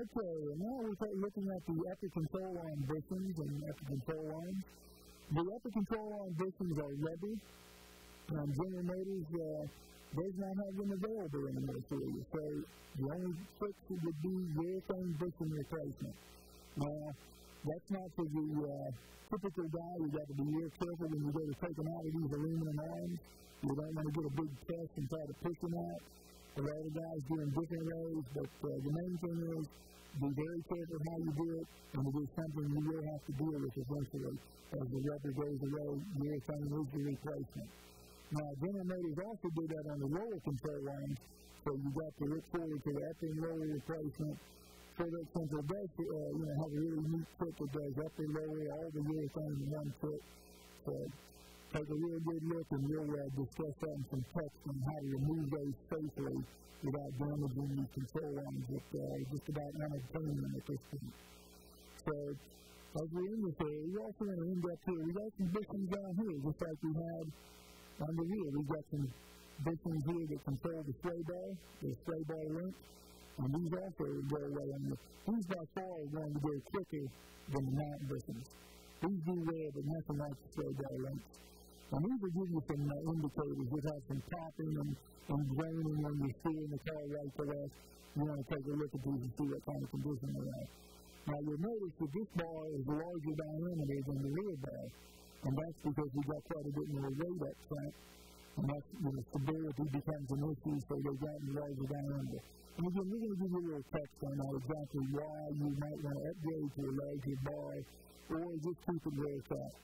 Okay, and now we start looking at the upper control bushings and upper control arms. The upper control bushings are rubber, and General Motors uh, does not have them available anymore for you. So the only fix would be urethane bushing replacement. Now, that's not for the uh, typical guy. you got to be real careful when you go to take them out of these aluminum arms. You don't want to get a big test and try to push them out. A lot of guys do them different ways, but uh, the main thing is be very careful how you do it, and it is something you will have to deal with eventually. As the rubber goes away, urethane is the replacement. Now, General Motors also do that on the lower control arms, so you've got to look forward to the upper lower replacement. Since it does, uh, you know, have a really neat kit that does upper, lower, all the urethane in one kit. So take a real good look and we'll uh, discuss that in some text on how to remove those safely without damaging the control arms that uh, just about unobtainium at this point. So as we're in this area, we also want to end up here. We got some bushings down here, just like we had on the rear. We've got some bushings here that control the sway bar, the sway bar link, and these also go away on the. These by far are going to go quicker than the mount bushings. These do well, but nothing like the sway bar links. And these will give you some uh, indicators. You'll have some popping and, and graining when you're steering the car right to left. You want to take a look at these and see what kind of condition they're in. Now you'll notice that this bar is larger diameter than the rear bar. And that's because we've got quite a bit more weight up front. And that's, you know, stability becomes an issue, so they've gotten larger diameter. And again, we're going to give you a little text on that exactly why you might want to upgrade to a larger bar or just keep it where it's at.